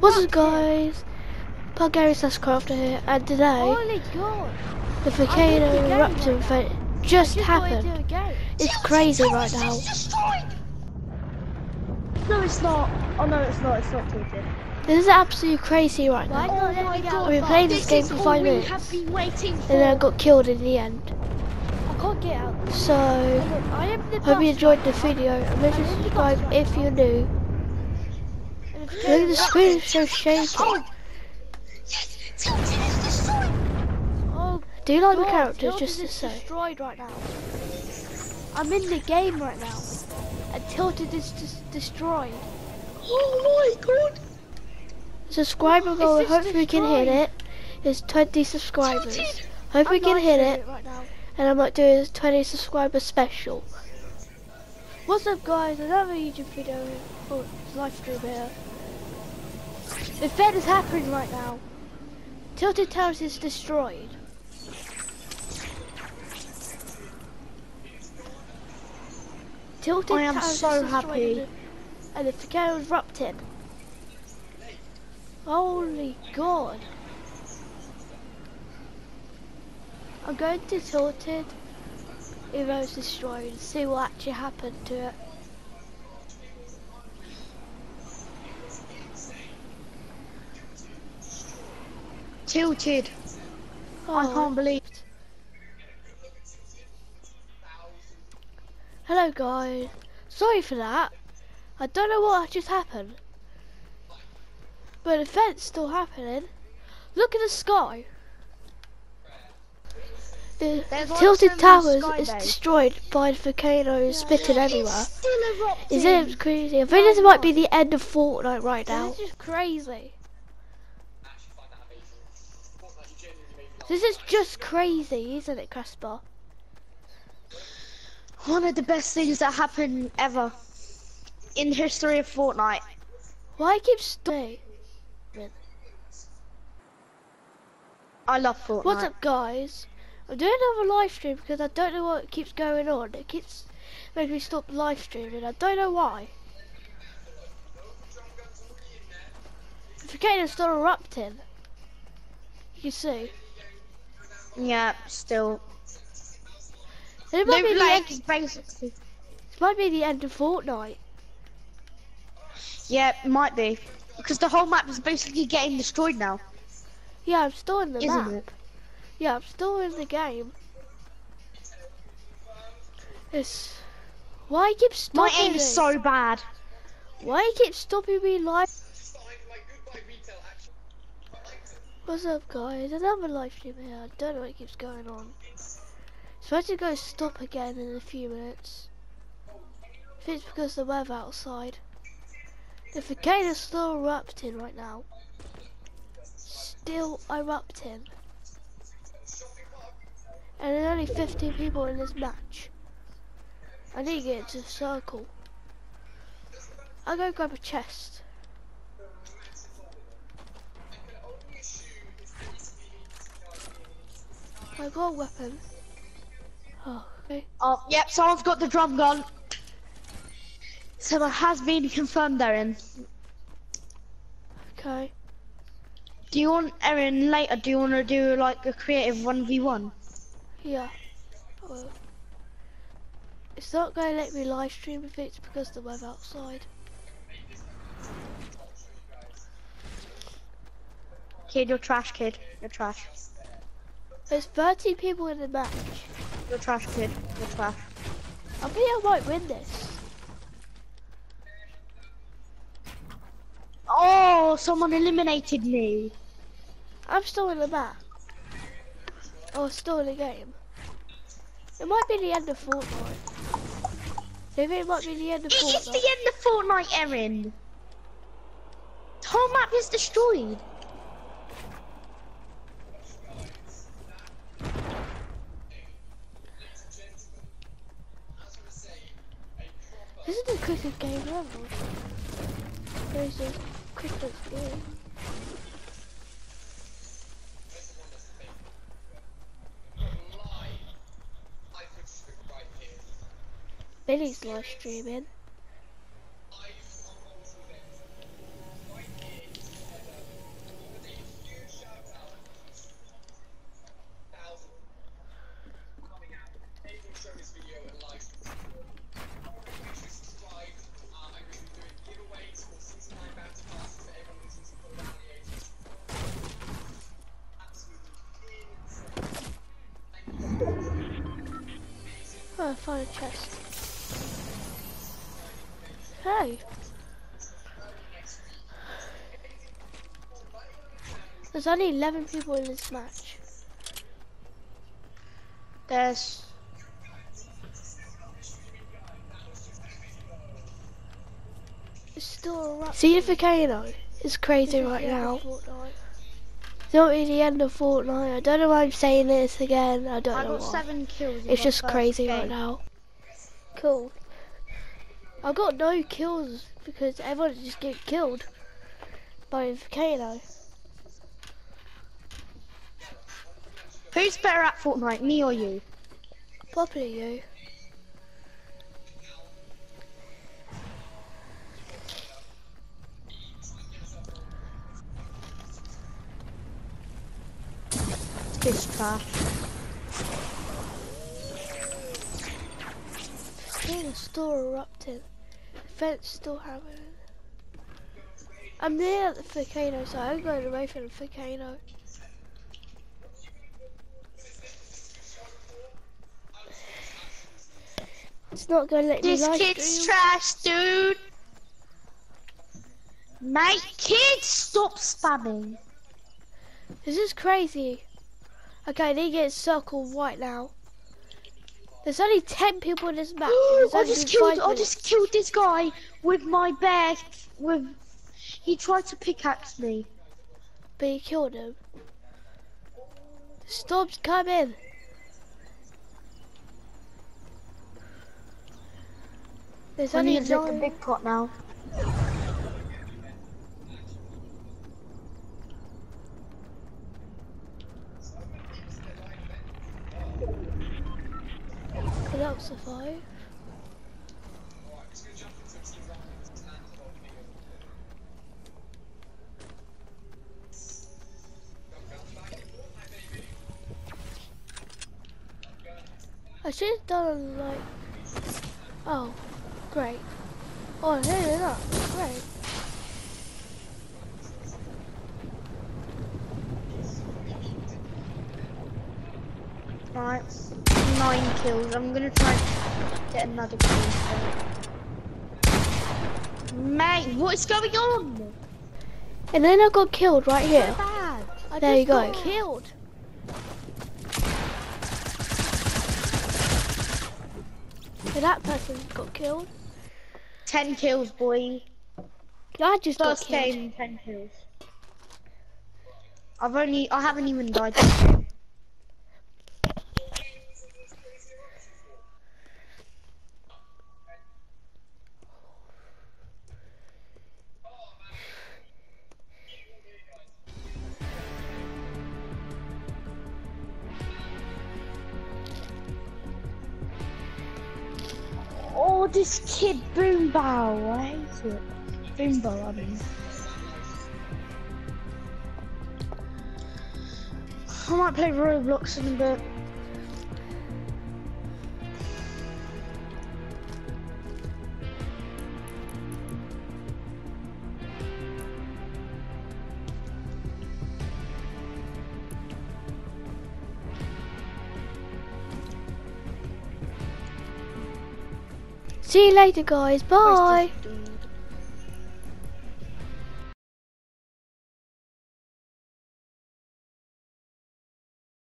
What's up guys? Bulgarian Slash Crafter here and today the volcano I'm in the game eruption right event just just happened. a. It's crazy right now. No, it's not. Oh no, it's not. It's not tilted. This is absolutely crazy right now. not let oh me get out We've of the played car? this game for five minutes have been waiting for. and then I got killed in the end. I can't get out. So I hope you enjoyed the video and make sure to I'm in the subscribe if you're new. And you Look at the screen, it- it's so shaky. Oh, tilted is destroyed. Oh, Do you like my God, characters Tilted just to is say? destroyed right now. I'm in the game right now. And Tilted is just destroyed. Oh my god. Subscriber goal, just hopefully we can hit destroyed. it, is 20 subscribers. Tilted. Hope we I'm can hit streaming it right now. and I might do a 20 subscriber special. What's up guys, another YouTube video or live stream here. The event is happening right now. Tilted Towers is destroyed. Tilted I am Towers so happy. And the, volcano is erupting. Holy god. I'm going to Tilted if I was destroyed and see what actually happened to it. Tilted. I Oh. can't believe. It. Hello guys. Sorry for that. I don't know what just happened. But the event's still happening. Look at the sky. The There's Tilted Towers sky is destroyed by the volcano spitting everywhere. It's still erupting. Isn't it crazy? I think this might be the end of Fortnite right now. This is crazy. This is just crazy, isn't it, Casper? One of the best things that happened ever in the history of Fortnite. Why keep staying? I love Fortnite. What's up, guys? I'm doing another live stream because I don't know what keeps going on. It keeps making me stop live streaming. I don't know why. The volcano's still erupting. You see. Yeah, still. It No, might, be the end, basically. it might be the end of Fortnite. Yeah, it might be. Because the whole map is basically getting destroyed now, Yeah, I'm still in the isn't map. it? Yeah, I'm still in the game. It's why you keep stopping. My aim me? is so bad. Why you keep stopping me live? What's up, guys? Another live stream here. I don't know what keeps going on. It's supposed to go stop again in a few minutes. I think it's because of the weather outside. The volcano's still erupting right now. Still erupting. And there's only 15 people in this match. I need to get into the circle. I'll go grab a chest. I got a weapon. Oh, okay. Oh, yep, someone's got the drum gun. So it has been confirmed, Erin. Okay. Do you want, Erin, later, do you want to do like a creative 1v1? Yeah. Well, it's not going to let me live stream if it's because of the weather outside. Kid, you're trash, kid. You're trash. There's 13 people in the match. You're trash, kid. You're trash. I think I might win this. Oh, someone eliminated me. I'm still in the map. Oh, still in the game. It might be the end of Fortnite. Maybe it might be the end of Fortnite. It is the end of Fortnite, Erin. The whole map is destroyed. This is the quickest game ever. There's the quickest game. Billy's live streaming. Find a chest. Hey. There's only 11 people in this match. There's It's still a See the volcano? It's crazy right now. It's not really the end of Fortnite. I don't know why I'm saying this again. I don't I know I got why. seven kills. It's just crazy game. right now. Cool. I got no kills because everyone just get killed by volcano. Who's better at Fortnite, me or you? Probably you. This trash. Volcano's still erupting. Vent's still happening. I'm near the volcano, so I'm going away from the volcano. It's not going to let This me live kid's stream. trash, dude. Mate, kids, stop spamming. This is crazy. Okay, they get circled right now. There's only 10 people in this map. I just killed. I just killed this guy with my bear. With he tried to pickaxe me. But he killed him. The storm's coming. There's I only need to the big pot now. That survive? I should have done like. Oh, great. Oh, here it up. Great. Right, nine kills. I'm gonna try and get another kill. Mate, what is going on? And then I got killed right here. There you go. got killed. And that person got killed. Ten kills, boy. I just got First killed. game, ten kills. I've only, I haven't even died. Oh, this kid Boombow, I hate it. Boombow, I mean. I might play Roblox in a bit. See you later, guys. Bye. Where's this dude?